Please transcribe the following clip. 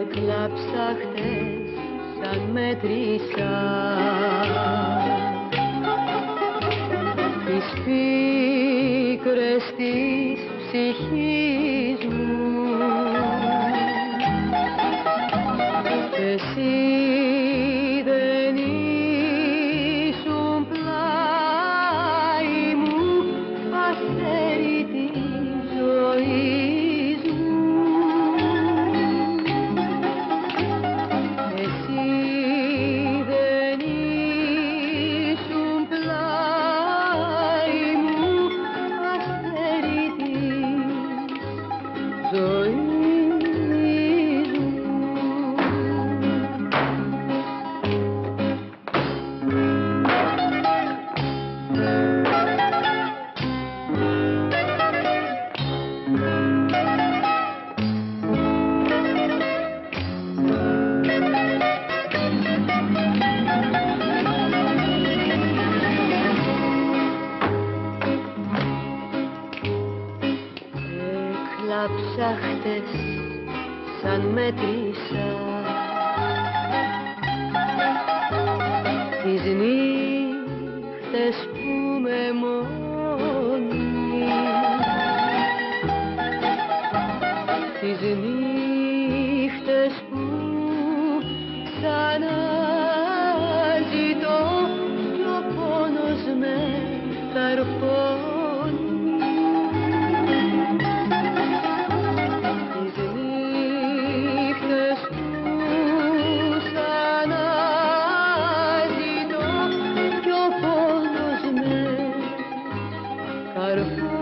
Έκλαψα χτες σαν μέτρησα. Τις πίκρες της ψυχής う τα ψάχτες σαν μέτρησα τις νύχτες που με μόνη. Τις νύχτες που σαν para